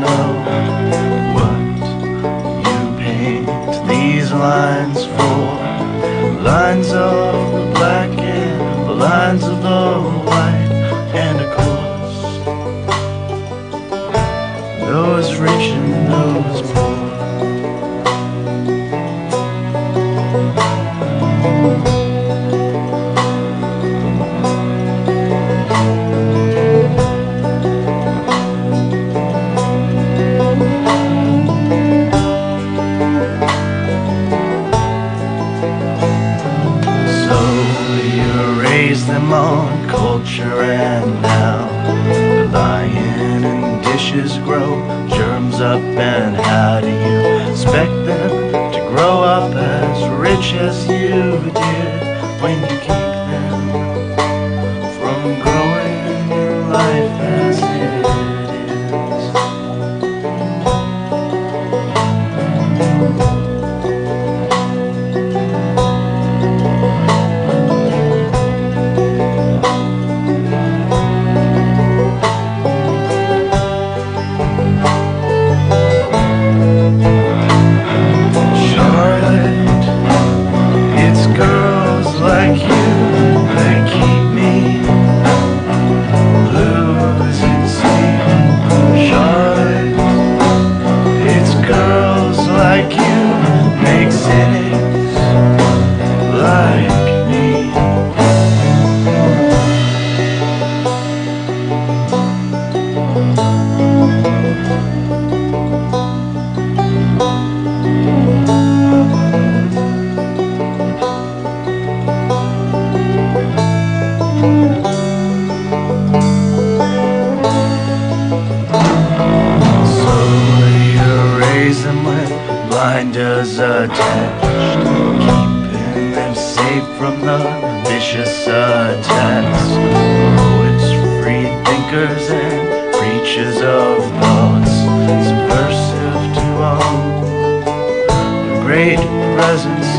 know what you paint these lines for. Lines of the black on culture and now lion and dishes grow germs up and how do you expect them to grow up as rich as you did blinders attached, keeping them safe from the vicious attacks. Poets, free thinkers, and preachers of thoughts, subversive to all the great presence